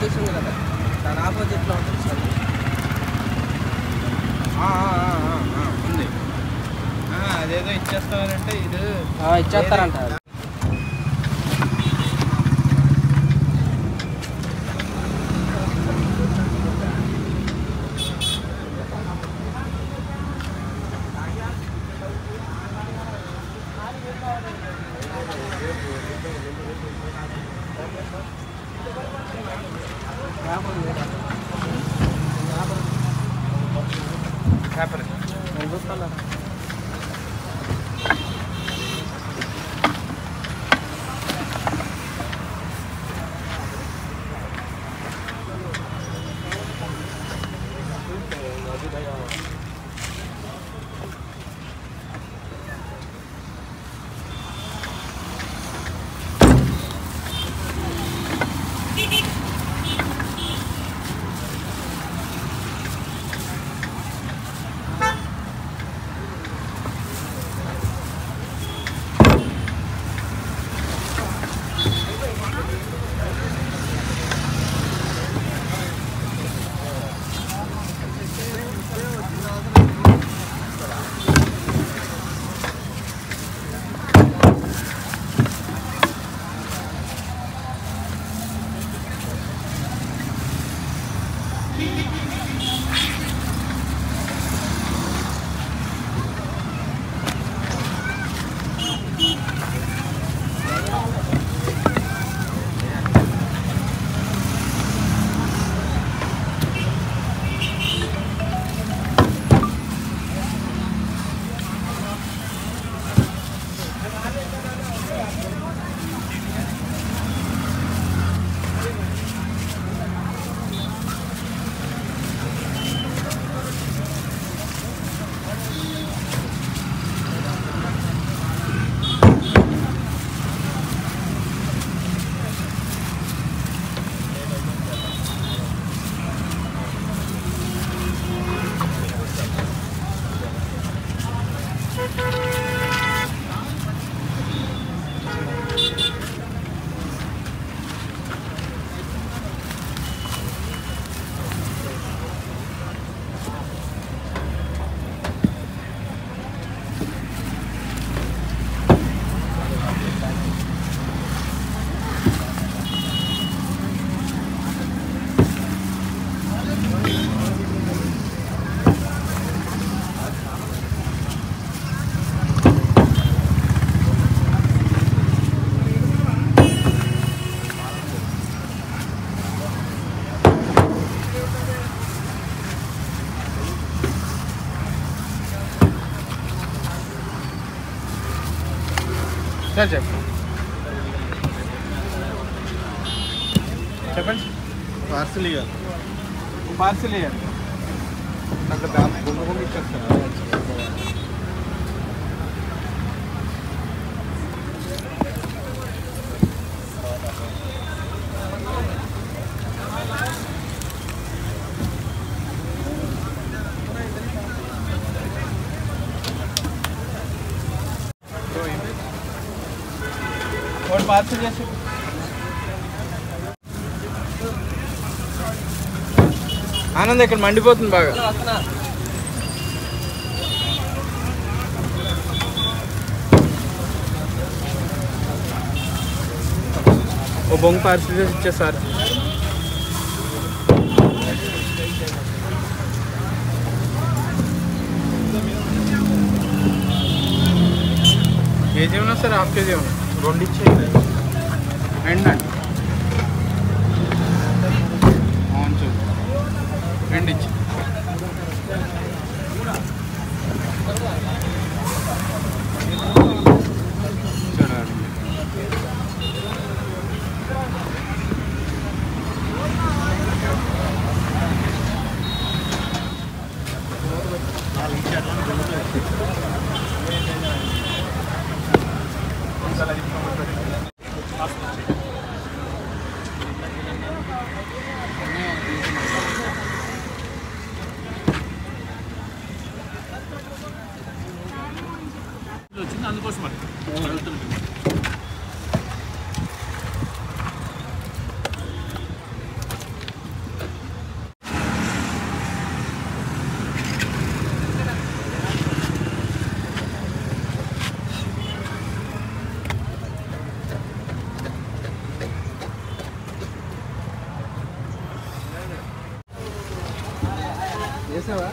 Office ఉంది కదా? దాని ఆపోజిట్లో ఉంటుంది సార్. ఉంది. అదేదో ఇచ్చేస్తామంటే ఇది ఇచ్చేస్తారంట. Thank you. Ah, perdón. चल चल चपल पार्सल ही पार्सल ही मतलब आप दोनों को भी चेक करना। ఇచ్చేస్తాను ఒకటి పార్సిల్ చేసి ఆనంద్ ఇక్కడ మండిపోతుంది బాగా ఓ బొంగ పార్సిల్ చేసి ఇచ్చేసారు కేజీ ఉన్నా సార్ హాఫ్ కేజీ ఉన్నా రెండు ఇచ్చేయండి రెండు అండి అవును ఉంటుంది అందుకోసం మరి అడుగుతున్నాం చేసావా?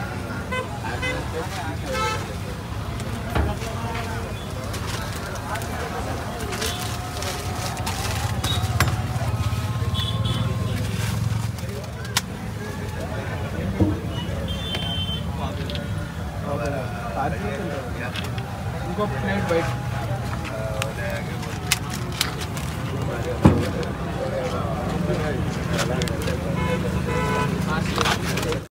उनको प्लेट बैठ